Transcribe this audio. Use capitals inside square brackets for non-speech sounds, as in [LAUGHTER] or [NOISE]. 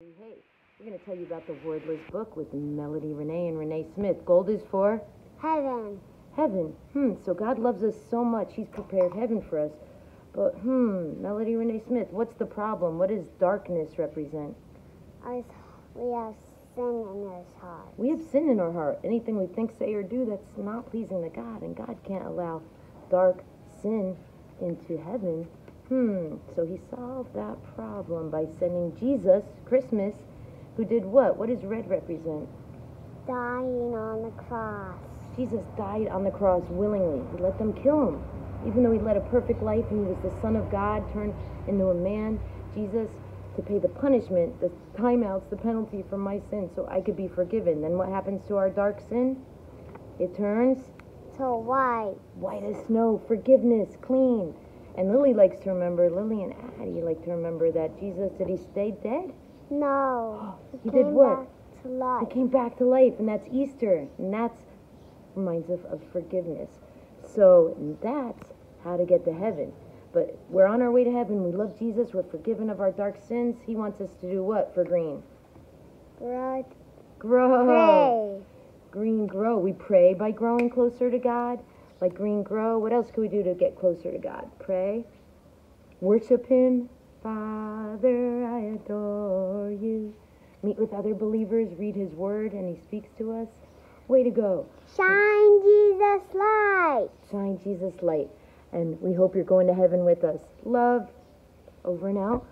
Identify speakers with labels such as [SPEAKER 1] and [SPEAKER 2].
[SPEAKER 1] Hey, we're going to tell you about the Wordless book with Melody Renee and Renee Smith. Gold is for
[SPEAKER 2] Heaven.
[SPEAKER 1] heaven. Hmm, so God loves us so much, He's prepared heaven for us. But, hmm, Melody Renee Smith, what's the problem? What does darkness represent?
[SPEAKER 2] Our, we have sin in our heart.
[SPEAKER 1] We have sin in our heart. Anything we think, say, or do that's not pleasing to God, and God can't allow dark sin into heaven. Hmm, so he solved that problem by sending Jesus, Christmas, who did what? What does red represent?
[SPEAKER 2] Dying on the cross.
[SPEAKER 1] Jesus died on the cross willingly. He let them kill him. Even though he led a perfect life and he was the Son of God turned into a man, Jesus, to pay the punishment, the timeouts, the penalty for my sin so I could be forgiven. Then what happens to our dark sin? It turns
[SPEAKER 2] to white.
[SPEAKER 1] white as snow, forgiveness, clean. And Lily likes to remember, Lily and Addie like to remember that Jesus, did he stay dead?
[SPEAKER 2] No. [GASPS]
[SPEAKER 1] He
[SPEAKER 2] came
[SPEAKER 1] did what?
[SPEAKER 2] Back to life.
[SPEAKER 1] He came back to life, and that's Easter, and that's reminds us of forgiveness. So that's how to get to heaven. But we're on our way to heaven. We love Jesus. We're forgiven of our dark sins. He wants us to do what for green?
[SPEAKER 2] Right.
[SPEAKER 1] Grow.
[SPEAKER 2] Pray.
[SPEAKER 1] Green grow. We pray by growing closer to God. Like green grow. What else can we do to get closer to God? Pray. Worship Him. Father, I adore you. Meet with other believers. Read His Word, and He speaks to us. Way to go.
[SPEAKER 2] Shine Jesus light.
[SPEAKER 1] Shine Jesus light. And we hope you're going to heaven with us. Love. Over and out.